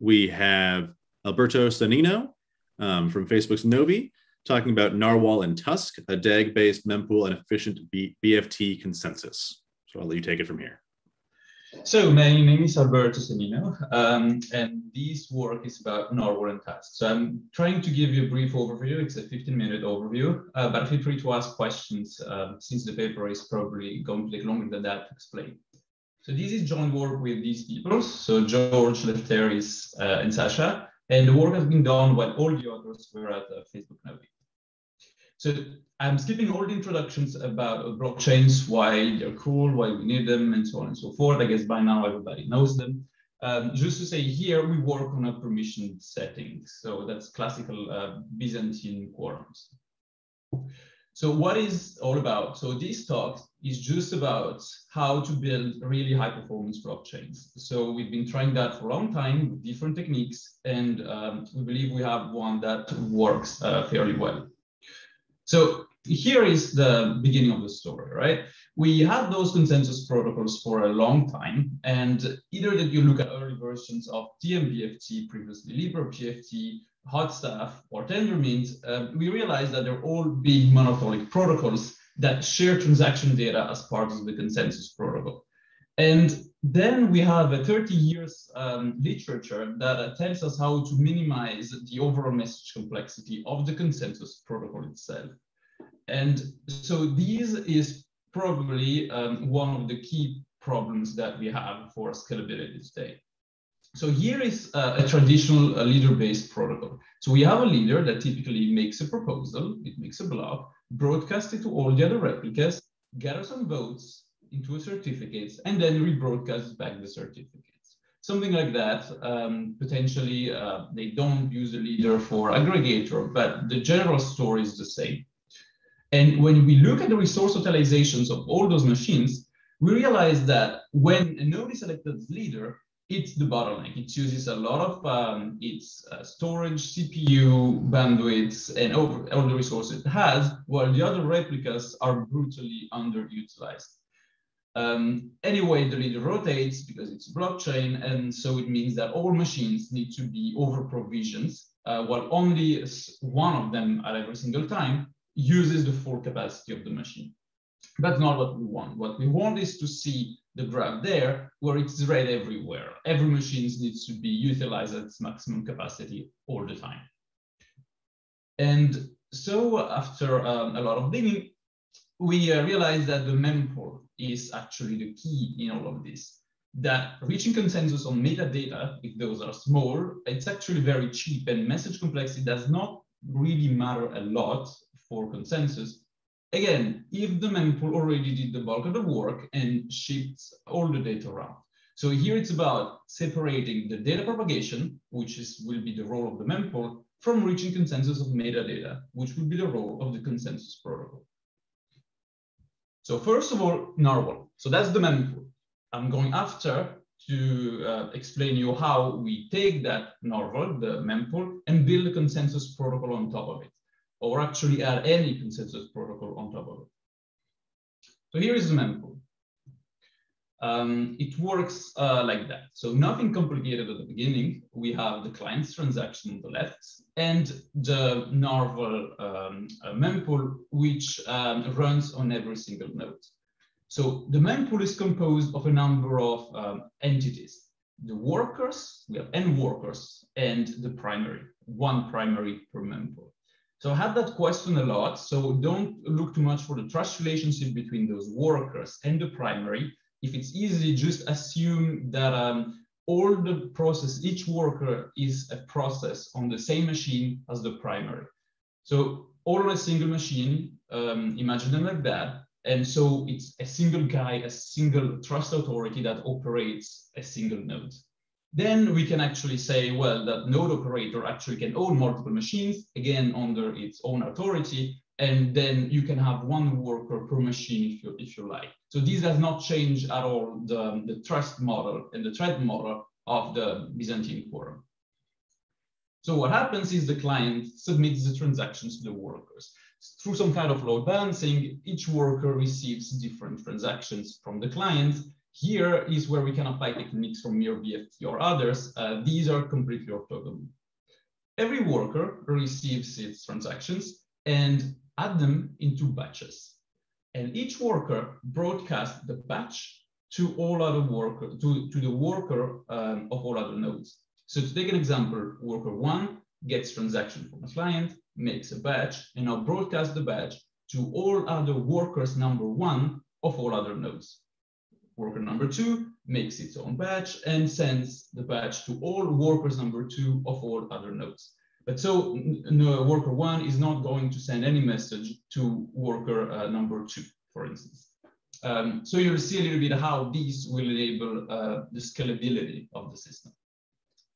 we have Alberto Sonnino um, from Facebook's Novi talking about Narwhal and Tusk, a DAG based mempool and efficient B- BFT consensus. So I'll let you take it from here. So my name is Alberto Sonnino, um, and this work is about Narwhal and Tusk. So I'm trying to give you a brief overview. It's a 15 minute overview, uh, but feel free to ask questions uh, since the paper is probably going to take longer than that to explain. So this is joint work with these people. So George, Lefteris, uh, and Sasha. And the work has been done while all the others were at uh, Facebook Novi. So I'm skipping all the introductions about blockchains, why they're cool, why we need them, and so on and so forth. I guess by now everybody knows them. Um, just to say here, we work on a permission setting. So that's classical uh, Byzantine quorums. So what is all about? So this talk is just about how to build really high performance blockchains. So we've been trying that for a long time with different techniques, and um, we believe we have one that works uh, fairly well. So here is the beginning of the story, right? We had those consensus protocols for a long time, and either that you look at early versions of DiemBFT, previously LibraBFT, HotStuff, or Tendermint, uh, we realized that they're all big monolithic protocols that share transaction data as part of the consensus protocol. And then we have a 30 years um, literature that tells us how to minimize the overall message complexity of the consensus protocol itself. And so this is probably um, one of the key problems that we have for scalability today. So here is uh, a traditional leader-based protocol. So we have a leader that typically makes a proposal, it makes a block, broadcasts it to all the other replicas, gathers some votes into a certificate, and then rebroadcasts back the certificates. Something like that. Um, potentially, uh, they don't use a leader for aggregator, but the general story is the same. And when we look at the resource utilizations of all those machines, we realize that when a node is selected as leader, it's the bottleneck. It uses a lot of um, its uh, storage, CPU, bandwidth, and all, all the resources it has, while the other replicas are brutally underutilized. Um, anyway, the leader rotates because it's blockchain, and so it means that all machines need to be over provisioned, uh, while only one of them at every single time uses the full capacity of the machine. That's not what we want. What we want is to see the graph there where it's red everywhere. Every machine needs to be utilized at its maximum capacity all the time. And so after um, a lot of digging, we uh, realized that the mempool is actually the key in all of this. That reaching consensus on metadata, if those are small, it's actually very cheap and message complexity does not really matter a lot for consensus. Again, if the mempool already did the bulk of the work and shipped all the data around. So here it's about separating the data propagation, which is will be the role of the mempool, from reaching consensus of metadata, which will be the role of the consensus protocol. So first of all, Narwhal. So that's the mempool. I'm going after to uh, explain you how we take that Narwhal, the mempool, and build a consensus protocol on top of it or actually add any consensus protocol on top of it. So here is the mempool. Um, it works uh, like that. So nothing complicated at the beginning. We have the client's transaction on the left and the Narwhal um, uh, mempool, which um, runs on every single node. So the mempool is composed of a number of um, entities. The workers, we have n workers, and the primary, one primary per mempool. So I had that question a lot. So don't look too much for the trust relationship between those workers and the primary. If it's easy, just assume that um, all the process, each worker is a process on the same machine as the primary. So all on a single machine, um, imagine them like that. And so it's a single guy, a single trust authority that operates a single node then we can actually say, well, that node operator actually can own multiple machines, again, under its own authority, and then you can have one worker per machine if you, if you like. So this does not change at all the, the trust model and the threat model of the Byzantine quorum. So what happens is the client submits the transactions to the workers. Through some kind of load balancing, each worker receives different transactions from the client, Here is where we can apply techniques from Mir BFT or others. Uh, these are completely orthogonal. Every worker receives its transactions and add them into batches. And each worker broadcasts the batch to all other worker, to, to the worker um, of all other nodes. So to take an example, worker one gets transaction from a client, makes a batch, and now broadcasts the batch to all other workers number one of all other nodes. Worker number two makes its own batch and sends the batch to all workers number two of all other nodes. But so no, worker one is not going to send any message to worker uh, number two, for instance. Um, so you'll see a little bit how these will enable uh, the scalability of the system.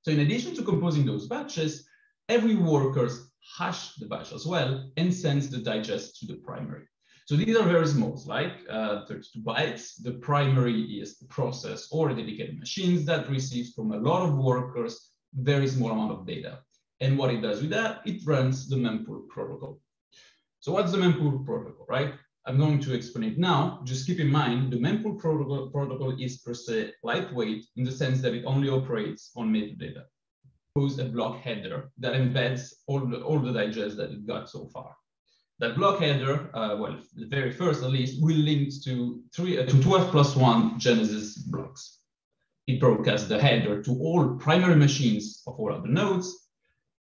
So in addition to composing those batches, every worker hash the batch as well and sends the digest to the primary. So these are very small, like uh, 32 bytes. The primary is the process or dedicated machines that receives from a lot of workers, very small amount of data. And what it does with that, it runs the mempool protocol. So what's the mempool protocol, right? I'm going to explain it now. Just keep in mind, the mempool protocol, protocol is per se lightweight in the sense that it only operates on metadata. Suppose a block header that embeds all the, all the digest that it got so far. That block header, uh, well, the very first at least, will link to, three, uh, to 2F plus one Genesis blocks. It broadcasts the header to all primary machines of all other nodes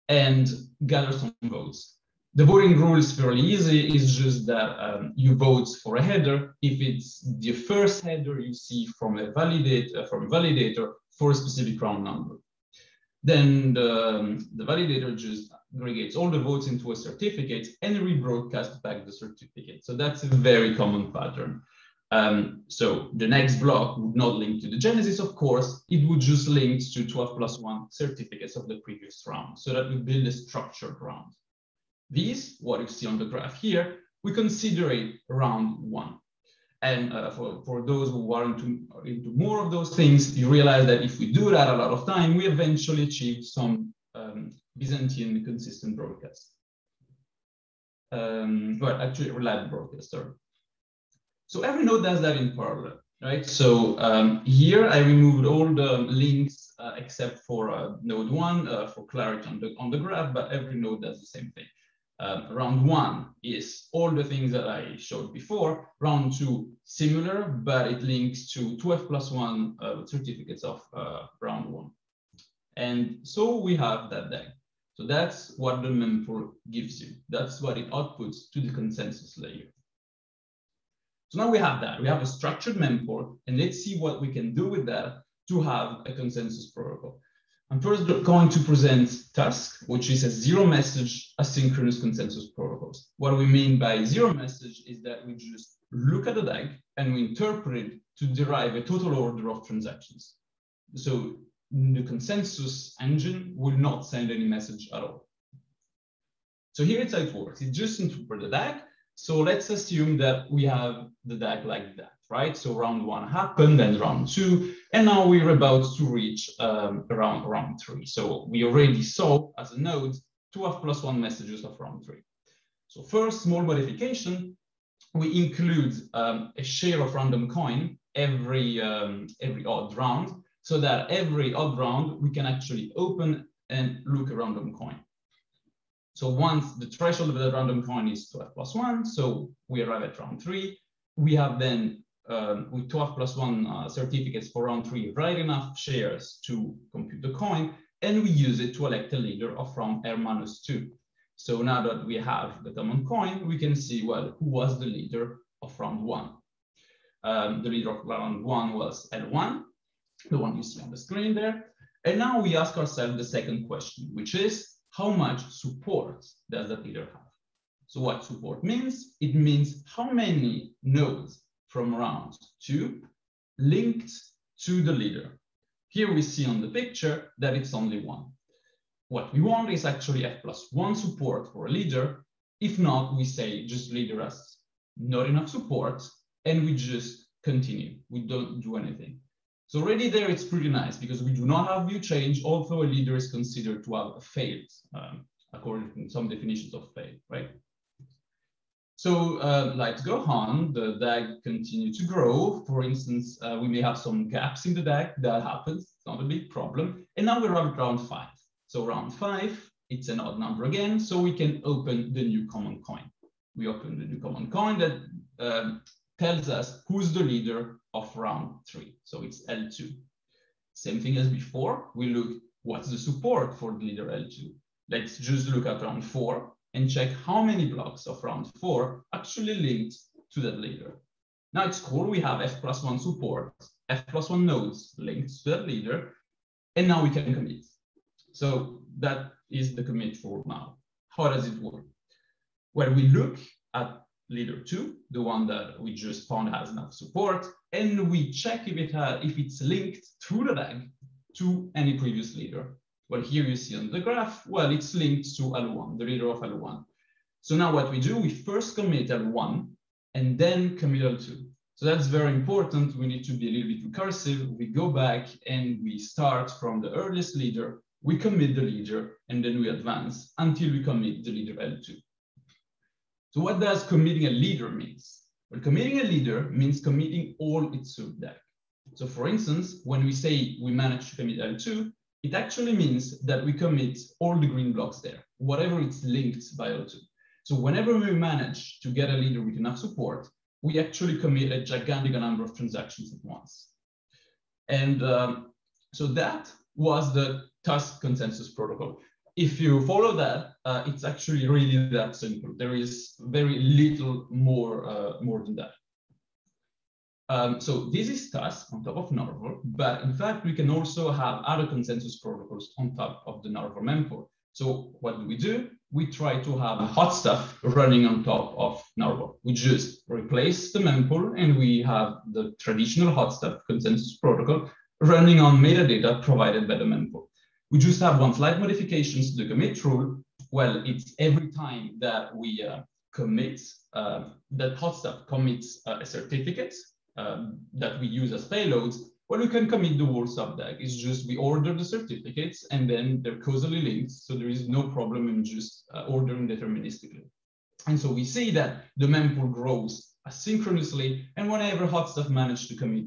and gathers some votes the voting rule is fairly easy. It's just that um, you vote for a header if it's the first header you see from a validator, from a validator for a specific round number. Then the, um, the validator just aggregates all the votes into a certificate and rebroadcasts back the certificate. So that's a very common pattern. Um, so the next block would not link to the Genesis, of course, it would just link to 2F plus one certificates of the previous round. So that would build a structured round. These, what you see on the graph here, we consider it round one. And uh, for, for those who are into, into more of those things, you realize that if we do that a lot of time, we eventually achieve some Byzantine consistent broadcast. Um, well, actually reliable broadcast, sorry. So every node does that in parallel, right? So um, here I removed all the links uh, except for uh, node one uh, for clarity on the, on the graph, but every node does the same thing. Um, round one is all the things that I showed before. Round two, similar, but it links to 2F plus one uh, certificates of uh, round one. And so we have that DAG. So that's what the mempool gives you. That's what it outputs to the consensus layer. So now we have that. We have a structured mempool, and let's see what we can do with that to have a consensus protocol. I'm first going to present Tusk, which is a zero message asynchronous consensus protocols. What we mean by zero message is that we just look at the DAG and we interpret it to derive a total order of transactions. So the consensus engine will not send any message at all. So here it's how it works. It just interprets the DAG. So let's assume that we have the DAG like that right? So round one happened, then round two, and now we're about to reach um, around round three. So we already saw as a node, 2F plus one messages of round three. So first small modification, we include um, a share of random coin every, um, every odd round, so that every odd round, we can actually open and look a random coin. So once the threshold of the random coin is 2F plus one, so we arrive at round three, we have then um, with 2F plus one uh, certificates for round three, right enough shares to compute the coin, and we use it to elect a leader of round R minus two. So now that we have the common coin, we can see, well, who was the leader of round one. Um, the leader of round one was L1, the one you see on the screen there. And now we ask ourselves the second question, which is how much support does that leader have? So what support means? It means how many nodes from round two linked to the leader. Here we see on the picture that it's only one. What we want is actually F plus one support for a leader. If not, we say just leader has not enough support and we just continue. We don't do anything. So already there, it's pretty nice because we do not have view change, although a leader is considered to have failed, um, according to some definitions of fail, right? So uh, lights go on, the DAG continue to grow. For instance, uh, we may have some gaps in the DAG, that happens, it's not a big problem. And now we're at round five. So round five, it's an odd number again, so we can open the new common coin. We open the new common coin that uh, tells us who's the leader of round three. So it's L2. Same thing as before, we look what's the support for the leader L2. Let's just look at round four and check how many blocks of round four actually linked to that leader. Now it's cool, we have F plus one support, F plus one nodes linked to that leader, and now we can commit. So that is the commit for now. How does it work? Well, we look at leader two, the one that we just found has enough support, and we check if it has, if it's linked through the DAG to any previous leader. Well, here you see on the graph, well, it's linked to L1, the leader of L1. So now what we do, we first commit L1 and then commit L2. So that's very important. We need to be a little bit recursive. We go back and we start from the earliest leader, we commit the leader, and then we advance until we commit the leader L2. So what does committing a leader means? Well, committing a leader means committing all its sub DAG. So for instance, when we say we manage to commit L2, it actually means that we commit all the green blocks there, whatever it's linked by L2. So whenever we manage to get a leader with enough support, we actually commit a gigantic number of transactions at once. And um, so that was the Tusk consensus protocol. If you follow that, uh, it's actually really that simple. There is very little more, uh, more than that. Um, so this is Tusk on top of Narwhal, but in fact, we can also have other consensus protocols on top of the Narwhal mempool. So what do we do? We try to have HotStuff running on top of Narwhal. We just replace the mempool and we have the traditional HotStuff consensus protocol running on metadata provided by the mempool. We just have one slight modification to the commit rule. Well, it's every time that we uh, commit, uh, that stuff commits uh, a certificate, um, that we use as payloads, well, we can commit the whole subdag. It's just we order the certificates and then they're causally linked. So there is no problem in just uh, ordering deterministically. And so we see that the mempool grows asynchronously. And whenever HotStuff manages to commit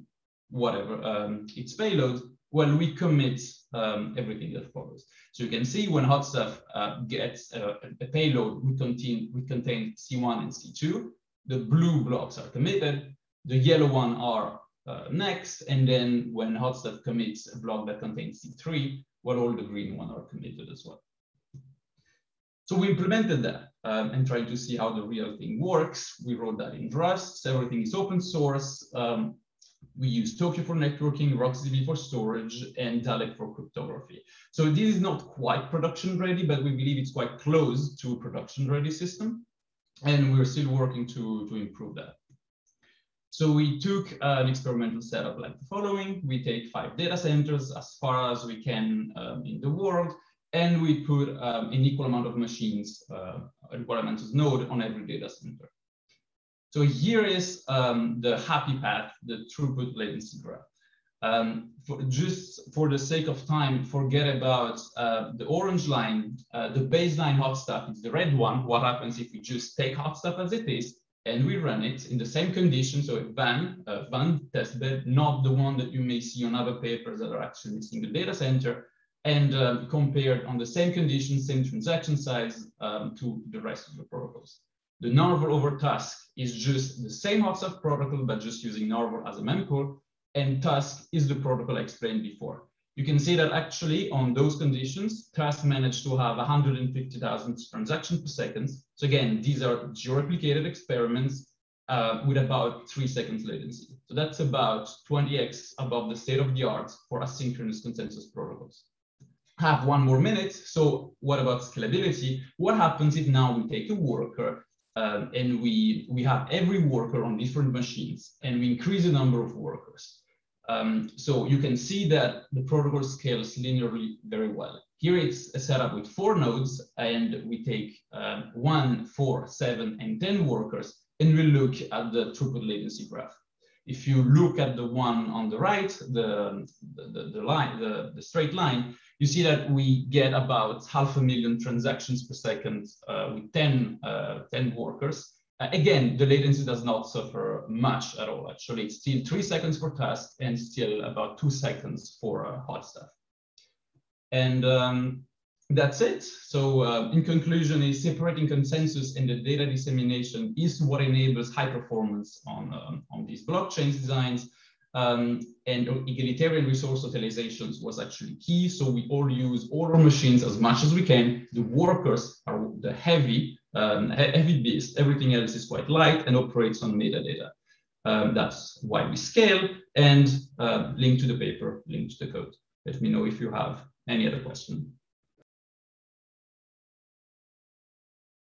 whatever um, its payload, well, we commit um, everything that follows. So you can see when HotStuff uh, gets a, a, payload, we contain, we contain C1 and C2. The blue blocks are committed the yellow one are uh, next, and then when HotStuff commits a block that contains C3, well, all the green one are committed as well. So we implemented that um, and tried to see how the real thing works. We wrote that in Rust. Everything is open source. Um, we use Tokio for networking, RocksDB for storage, and Dalek for cryptography. So this is not quite production ready, but we believe it's quite close to a production ready system. And we're still working to, to improve that. So we took an experimental setup like the following. We take five data centers as far as we can um, in the world, and we put um, an equal amount of machines, uh, requirements node on every data center. So here is um, the happy path, the throughput latency graph. Um, for, just for the sake of time, forget about uh, the orange line. Uh, the baseline HotStuff is the red one. What happens if we just take HotStuff as it is? and we run it in the same conditions, so a WAN, a WAN testbed, not the one that you may see on other papers that are actually in the data center, and um, compared on the same conditions, same transaction size um, to the rest of the protocols. The Narwhal over Tusk is just the same stuff protocol, but just using Narwhal as a mempool, and Tusk is the protocol explained before you can see that actually on those conditions, Tusk managed to have 150,000 transactions per second. So again, these are geo-replicated experiments uh, with about three seconds latency. So that's about 20x above the state of the art for asynchronous consensus protocols. Have one more minute. So what about scalability? What happens if now we take a worker um, and we, we have every worker on different machines and we increase the number of workers? Um, so you can see that the protocol scales linearly very well. Here it's a setup with four nodes and we take uh, one, four, seven, and 10 workers and we look at the throughput latency graph. If you look at the one on the right, the, the, the line, the, the straight line, you see that we get about half a million transactions per second uh, with 10, uh, 10 workers Uh, again, the latency does not suffer much at all. Actually, it's still three seconds for Tusk and still about two seconds for uh, HotStuff. And um, that's it. So uh, in conclusion, is separating consensus and the data dissemination is what enables high performance on, um, on these blockchain designs. Um, and egalitarian resource utilizations was actually key. So we all use all our machines as much as we can. The workers are the heavy, um, heavy beast. Everything else is quite light and operates on metadata. Um, that's why we scale and uh, link to the paper, link to the code. Let me know if you have any other question.